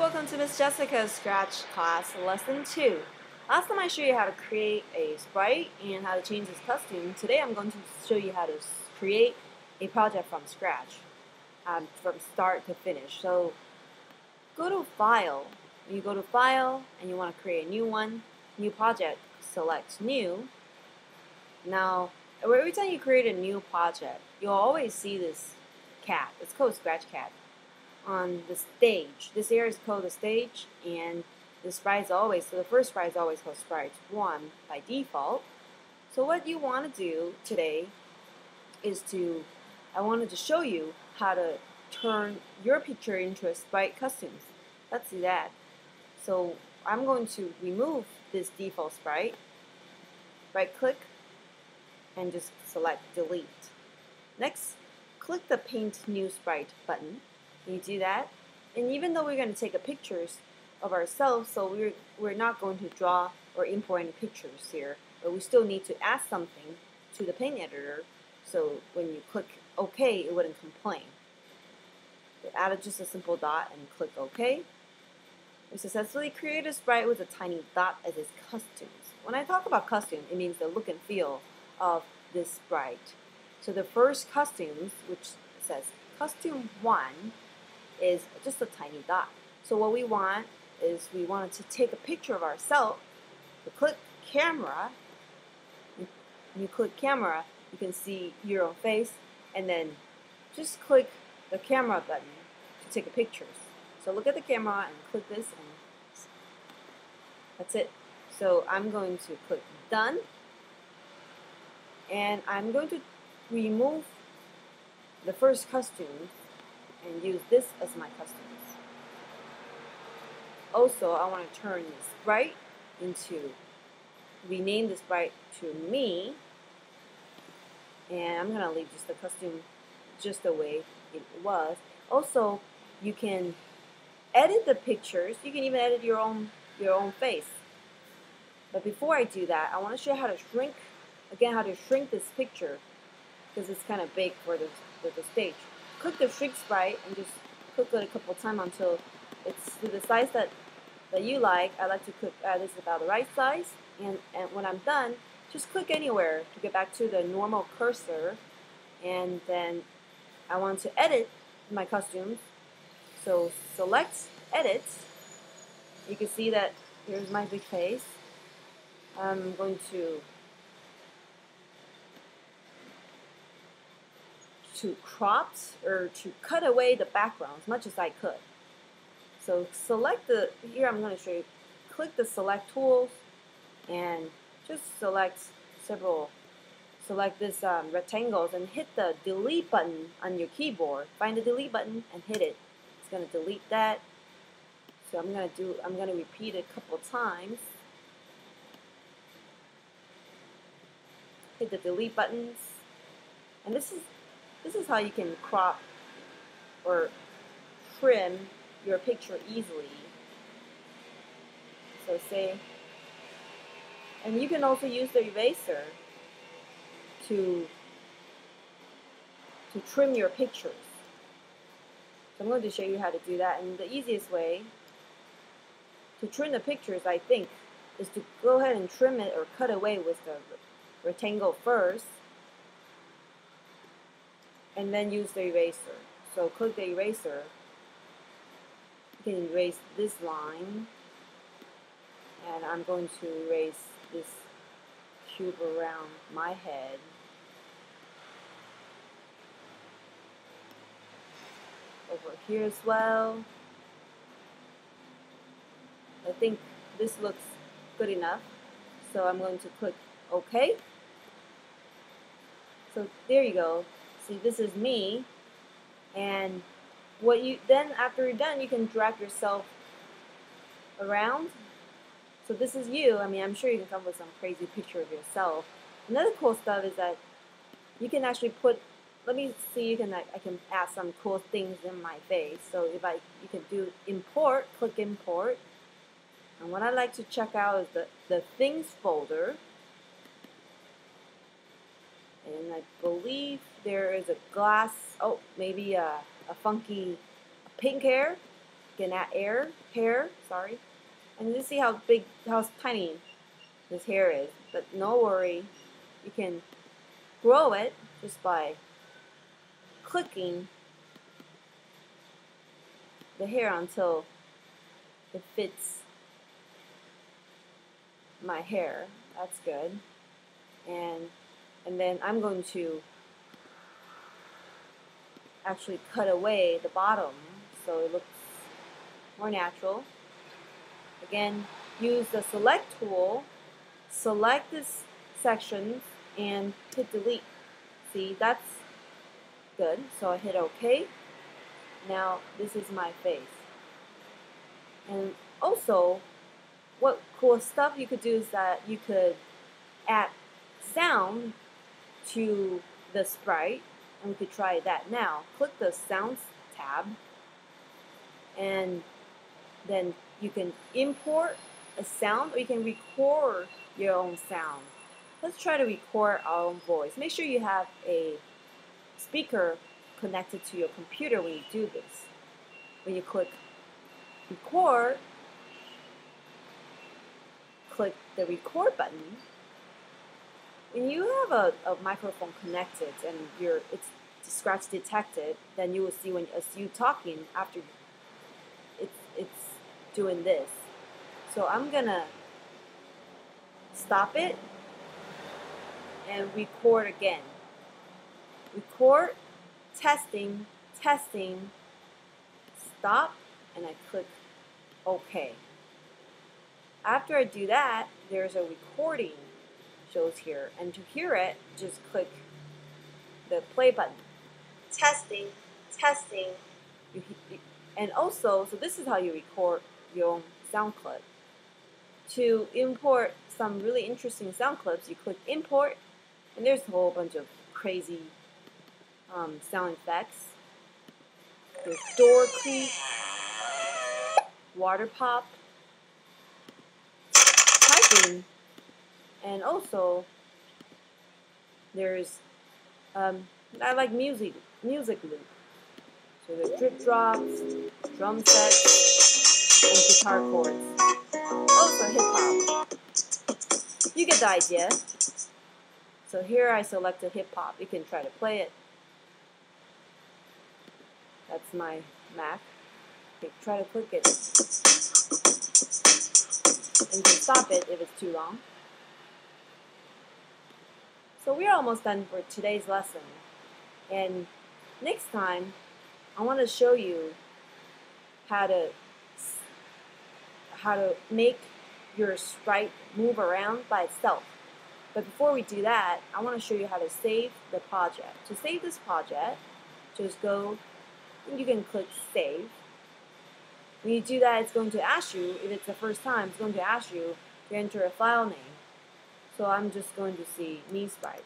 welcome to Miss Jessica's Scratch class, lesson 2. Last time I showed you how to create a sprite and how to change his costume. Today I'm going to show you how to create a project from scratch, um, from start to finish. So go to File. You go to File and you want to create a new one, new project, select New. Now, every time you create a new project, you'll always see this cat. It's called Scratch Cat on the stage. This area is called the stage, and the sprite is always, so the first sprite is always called sprite 1 by default. So what you want to do today is to, I wanted to show you how to turn your picture into a sprite costumes. Let's do that. So I'm going to remove this default sprite, right click, and just select delete. Next, click the paint new sprite button you do that. And even though we're going to take a pictures of ourselves, so we're, we're not going to draw or import any pictures here, but we still need to add something to the paint editor so when you click OK, it wouldn't complain. We added just a simple dot and click OK. We successfully created a sprite with a tiny dot as its costumes. When I talk about costume, it means the look and feel of this sprite. So the first costumes, which says costume 1, is just a tiny dot. So what we want is we wanted to take a picture of ourselves. You click camera, you, you click camera, you can see your own face, and then just click the camera button to take a picture. So look at the camera and click this and that's it. So I'm going to click done and I'm going to remove the first costume and use this as my customers. Also, I want to turn this sprite into, rename this sprite to me, and I'm going to leave just the costume just the way it was. Also, you can edit the pictures. You can even edit your own your own face. But before I do that, I want to show you how to shrink, again, how to shrink this picture because it's kind of big for the, for the stage cook the shrink sprite and just cook it a couple times until it's to the size that, that you like. I like to cook uh, this about the right size. And, and when I'm done, just click anywhere to get back to the normal cursor. And then I want to edit my costume. So select edit. You can see that here's my big face. I'm going to to crop or to cut away the background as much as I could. So select the, here I'm going to show you, click the select tools and just select several, select this um, rectangles and hit the delete button on your keyboard. Find the delete button and hit it. It's going to delete that. So I'm going to do, I'm going to repeat it a couple times. Hit the delete buttons. And this is this is how you can crop or trim your picture easily. So say, and you can also use the eraser to to trim your pictures. So I'm going to show you how to do that. And the easiest way to trim the pictures, I think, is to go ahead and trim it or cut away with the rectangle first and then use the eraser. So click the eraser. You can erase this line and I'm going to erase this cube around my head. Over here as well. I think this looks good enough. So I'm going to click OK. So there you go see this is me. And what you then after you're done you can drag yourself around. So this is you. I mean I'm sure you can come up with some crazy picture of yourself. Another cool stuff is that you can actually put let me see you can like, I can add some cool things in my face. So if I you can do import click import. And what I like to check out is the, the things folder and I believe there is a glass, oh, maybe a, a funky pink hair. can add air, hair, sorry. And you see how big, how tiny this hair is. But no worry, you can grow it just by clicking the hair until it fits my hair. That's good. And and then I'm going to actually cut away the bottom so it looks more natural. Again, use the select tool, select this section and hit delete. See, that's good. So I hit OK. Now this is my face. And also, what cool stuff you could do is that you could add sound to the sprite and we could try that now. Click the sounds tab and then you can import a sound or you can record your own sound. Let's try to record our own voice. Make sure you have a speaker connected to your computer when you do this. When you click record, click the record button. When you have a, a microphone connected and you're, it's scratch detected, then you will see when as you talking after it's it's doing this. So I'm gonna stop it and record again. Record, testing, testing, stop, and I click OK. After I do that, there's a recording shows here, and to hear it, just click the play button. Testing, testing. You, and also, so this is how you record your own sound clip. To import some really interesting sound clips, you click import, and there's a whole bunch of crazy um, sound effects. There's door creak, water pop, typing, and also there's um, I like music music loop. So there's drip drops, drum sets, and guitar chords. Also hip hop. You get the idea. So here I selected hip hop. You can try to play it. That's my Mac. Okay, try to click it. And you can stop it if it's too long. So we're almost done for today's lesson. And next time, I want to show you how to how to make your sprite move around by itself. But before we do that, I want to show you how to save the project. To save this project, just go you can click save. When you do that, it's going to ask you, if it's the first time, it's going to ask you to enter a file name. So I'm just going to see me sprite.